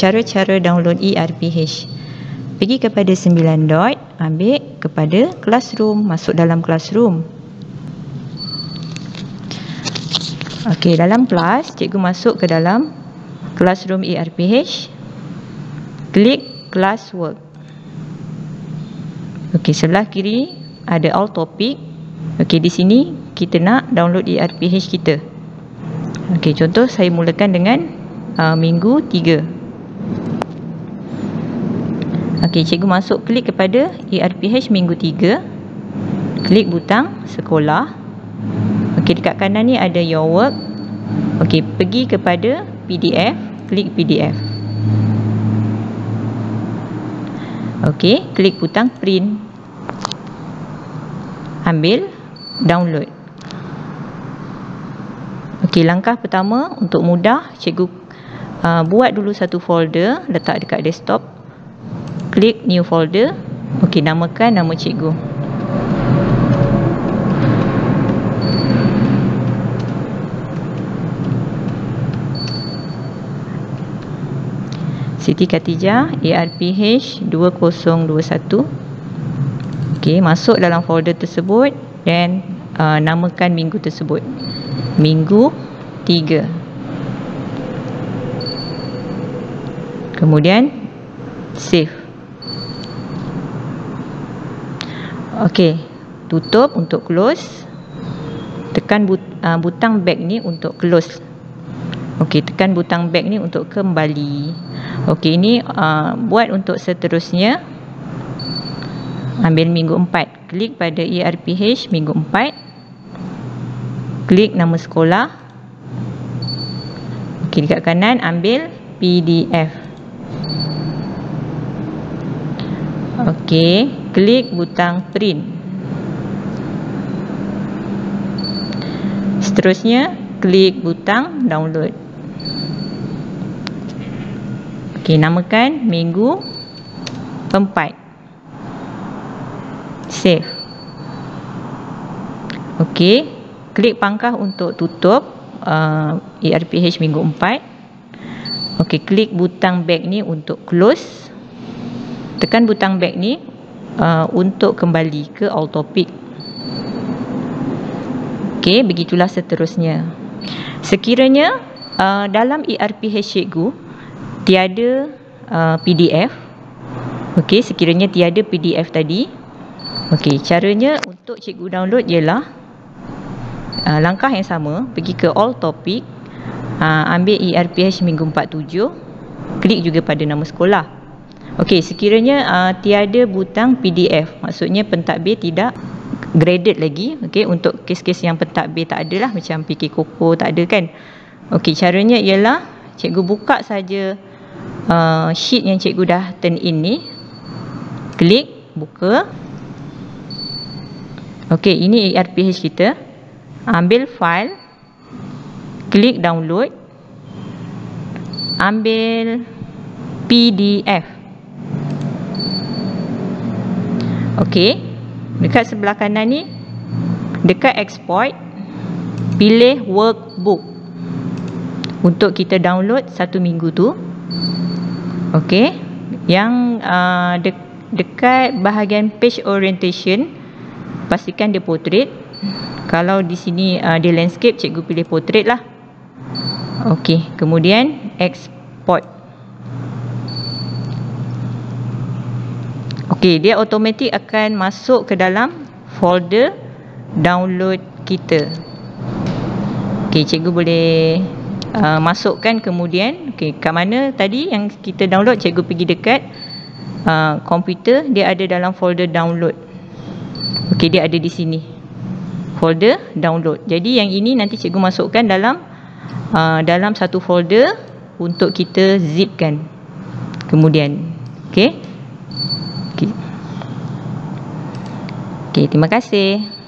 cara-cara download ERPH. Pergi kepada 9 dot, ambil kepada classroom, masuk dalam classroom. Okey, dalam kelas, cikgu masuk ke dalam classroom ERPH. Klik classwork. Okey, sebelah kiri ada all topic. Okey, di sini kita nak download ERPH kita. Okey, contoh saya mulakan dengan uh, minggu 3. Okey, cikgu masuk klik kepada ERPH minggu 3. Klik butang sekolah. Okey, dekat kanan ni ada your work. Okey, pergi kepada PDF, klik PDF. Okey, klik butang print. Ambil, download. Okey, langkah pertama untuk mudah cikgu uh, buat dulu satu folder, letak dekat desktop. Klik new folder. Okey, namakan nama cikgu. Siti Khatijah ERPH 2021. Okey, masuk dalam folder tersebut dan uh, namakan minggu tersebut minggu 3 kemudian save ok tutup untuk close. Tekan but, uh, butang back ni untuk close. Ok tekan butang back ni untuk kembali. Ok ini uh, buat untuk seterusnya. Ambil minggu 4 klik pada ERPH minggu 4 klik nama sekolah. Ok dekat kanan ambil PDF ok klik butang print. Seterusnya klik butang download. Ok namakan minggu 4 save. Ok klik pangkah untuk tutup uh, ERPH minggu 4 ok klik butang back ni untuk close tekan butang back ni uh, untuk kembali ke all topic. Ok begitulah seterusnya. Sekiranya uh, dalam ERPH cikgu tiada uh, PDF ok sekiranya tiada PDF tadi ok caranya untuk cikgu download ialah uh, langkah yang sama pergi ke all topic uh, ambil ERPH minggu 47 klik juga pada nama sekolah Okey, sekiranya uh, tiada butang PDF maksudnya pentadbir tidak graded lagi okey untuk kes-kes yang pentadbir tak ada lah macam PK Koko tak ada kan? Okey, caranya ialah cikgu buka saja uh, sheet yang cikgu dah turn in ni klik buka. Okey, ini ERPH kita. Ambil file klik download. Ambil PDF Okey. Dekat sebelah kanan ni dekat export pilih workbook. Untuk kita download satu minggu tu. Okey. Yang uh, de dekat bahagian page orientation pastikan dia portrait. Kalau di sini uh, dia landscape cikgu pilih portrait lah. Okey, kemudian export Okey, dia automatik akan masuk ke dalam folder download kita Okey, cikgu boleh uh, masukkan kemudian Okey, kat mana tadi yang kita download cikgu pergi dekat uh, komputer dia ada dalam folder download Okey, dia ada di sini folder download. Jadi yang ini nanti cikgu masukkan dalam uh, dalam satu folder untuk kita zipkan. Kemudian. Okey. Okey, terima kasih.